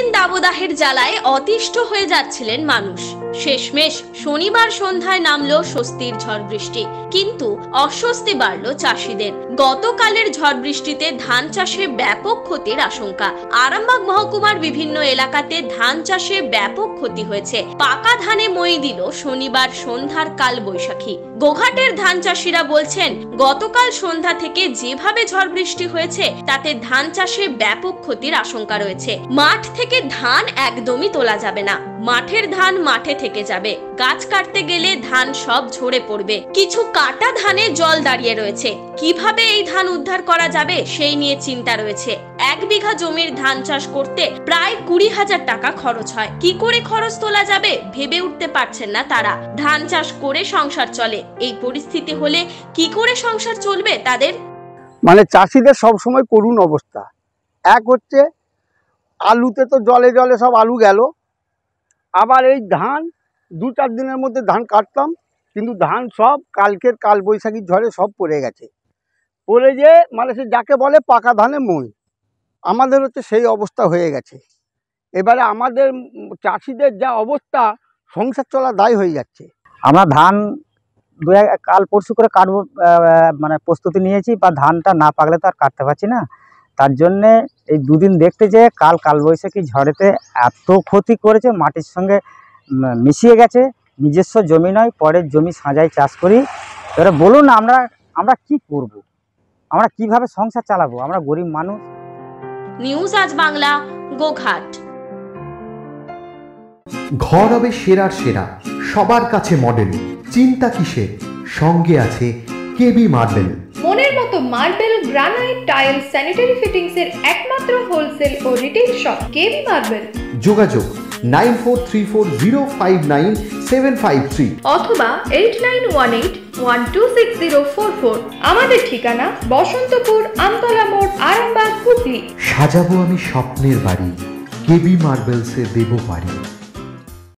দীর্ঘদিন দাবদাহের জ্বালায় অতিষ্ঠ হয়ে যাচ্ছিলেন মানুষ। শেষমেশ শনিবার সন্ধ্যায় নামলো স্বস্তির ঝড় বৃষ্টি। কিন্তু অস্বস্তি বাড়ল চাষিদের। গতকালের ঝড় বৃষ্টিতে ধান চাষে ব্যাপক ক্ষতির আশঙ্কা। আরামবাগ মহকুমার বিভিন্ন এলাকাতে ধান চাষে ব্যাপক ক্ষতি হয়েছে। পাকা ধানে মই দিল শনিবার সন্ধ্যার কাল বৈশাখী গোঘাটের ধান চাষিরা বলছেন, গতকাল সন্ধ্যা থেকে যেভাবে ঝড় বৃষ্টি হয়েছে, তাতে ধান চাষে ব্যাপক ক্ষতির আশঙ্কা রয়েছে। মাঠ থেকে ধান একদমই তোলা যাবে না। মাঠের ধান মাঠে থেকে যাবে। গাছ কাটতে গেলে ধান সব ঝরে পড়বে। কিছু কাটা ধানে জল দাঁড়িয়ে রয়েছে। কীভাবে এই ধান উদ্ধার করা যাবে সেই নিয়ে চিন্তা রয়েছে। এক বিঘা জমির ধান চাষ করতে প্রায় কুড়ি হাজার টাকা খরচ হয়। কি করে খরচ তোলা যাবে ভেবে উঠতে পারছেন না তারা। ধান চাষ করে সংসার চলে। এই পরিস্থিতি হলে কি করে সংসার চলবে তাদের? মানে চাষিদের সব সময় করুণ অবস্থা। এক হচ্ছে, আলুতে তো জলে জলে সব আলু গেল। আবার এই ধান, দু চার দিনের মধ্যে ধান কাটতাম কিন্তু ধান সব কালকের কাল বৈশাখীর ঝড়ে সব পড়ে গেছে। পড়ে যে মানে সে যাকে বলে পাকা ধানে মই, আমাদের হচ্ছে সেই অবস্থা হয়ে গেছে। এবারে আমাদের চাষিদের যা অবস্থা, সংসার চলা দায় হয়ে যাচ্ছে। আমরা ধান দু কাল পরশু করে কাটবো মানে প্রস্তুতি নিয়েছি, বা ধানটা না পাকলে তো আর কাটতে পারছি না। তার জন্যে এই দুদিন দেখতে যে কাল কালবৈশাখী ঝড়েতে এত ক্ষতি করেছে মাটির সঙ্গে মিশিয়ে গেছে। নিজস্ব জমি নয় পরের জমি সাজাই চাষ করি। এবারে বলুন আমরা আমরা কি করব। আমরা কীভাবে সংসার চালাবো? আমরা গরিব মানুষ। নিউজ আজ বাংলা গোঘাট। ঘর হবে সেরার সেরা সবার কাছে মডেল চিন্তা কিসের? সঙ্গে আছে KB marble marble granite tile sanitary fittings এর একমাত্র হোলসেল ও রিটেল শপ কেবি মার্বেল যোগাযোগ nine four three four zero five nine seven five three. অথবা eight nine one eight one two six zero four four আমাদের ঠিকানা বসন্তপুর আমতলা মোড় আরামবাগ হুগলি। সাজাবো আমি স্বপ্নের বাড়ি কেবি মার্বেলসে দেবো বাড়ি।